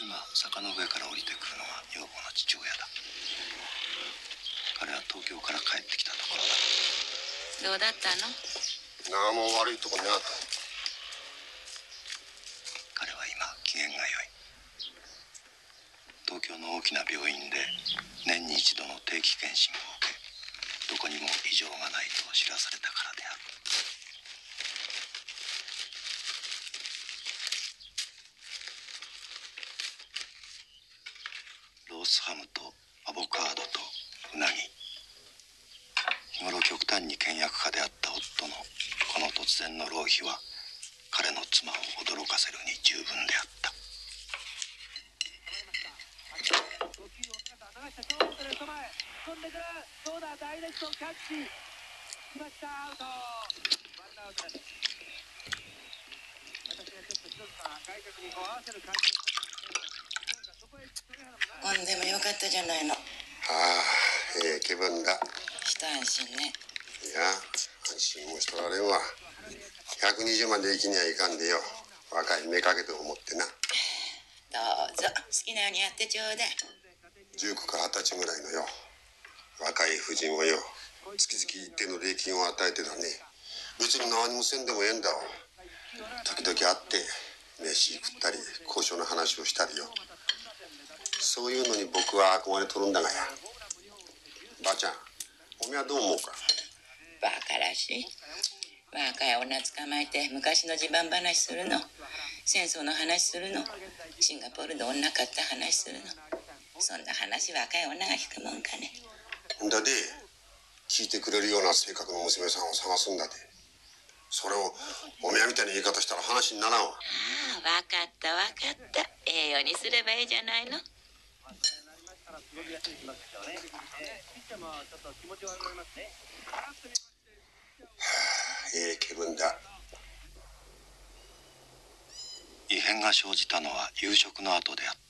今坂の上から降りてくるのは女房の父親だ。彼は東京から帰ってきたところだ。どうだったの？何も悪いとこなかった彼は今機嫌が良い。東京の大きな病院で年に一度の定期検診を受けどこにも異常がないと知らされたからであるロースハムとアボカドとうなぎ日頃極端に倹約家であった夫のこの突然の浪費は彼の妻を驚かせるに十分であった。ほんです。もよかったじゃないの。ああええ気分だ一安心ね。いや安心もしとられんわ。120万で生きにはいかんでよ。若い目かけと思ってな。どうぞ好きなようにやってちょうだい。19から20歳ぐらいのよ。若い婦人をよ。月々一定の礼金を与えてだね。別に何もせんでもええんだわ。時々会って飯食ったり交渉の話をしたりよそういうのに僕は憧れとるんだがや。ばあちゃんおめはどう思うか？バカらしい。若い女捕まえて昔の地盤話するの。戦争の話するの。シンガポールで女買った話するの。そんな話若い女が引くもんかね。んだで聞いてくれるような性格の娘さんを探すんだで。それをおめえみたいな言い方したら話にならんわ。ああ分かった分かった。ええようにすればいいじゃないのええ気分だ。異変が生じたのは夕食の後であった